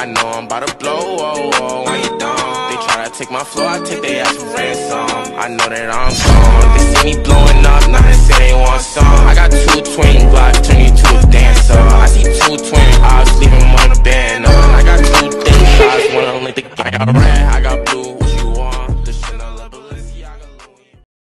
I know I'm about to blow, oh, oh, oh. when you done. They try to take my flow, I take their ass for ransom. I know that I'm gone. They see me blowing up, now they say they want some. I got two twin Glocks, turn you to a dancer. I see two twin eyes, leaving one band. I got two thick shots, wanna link the. I got red, I got blue.